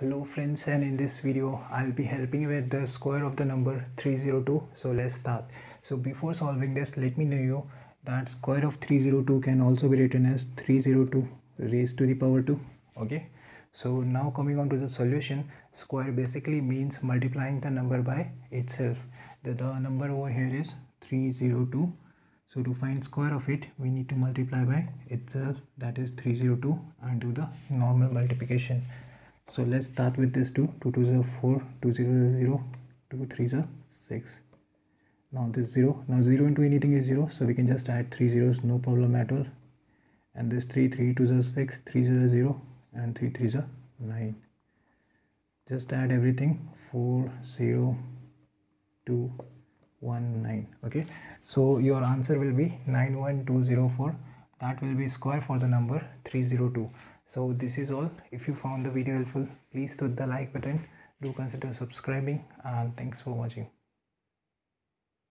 hello friends and in this video i'll be helping you with the square of the number 302 so let's start. So before solving this let me know you that square of 302 can also be written as 302 raised to the power 2 okay? So now coming on to the solution square basically means multiplying the number by itself. The, the number over here is 302 so to find square of it we need to multiply by itself that is 302 and do the normal multiplication so let's start with this 2 2 2 0 4 2 0 0 2 3 0 6 now this 0 now 0 into anything is 0 so we can just add three zeros no problem at all. And this 3 3 2 0 6 3 0 0 and 3 3 0 9 just add everything 4 0 2 1 9 okay? So your answer will be 91204 that will be square for the number 302 so this is all. If you found the video helpful please hit the like button. Do consider subscribing and thanks for watching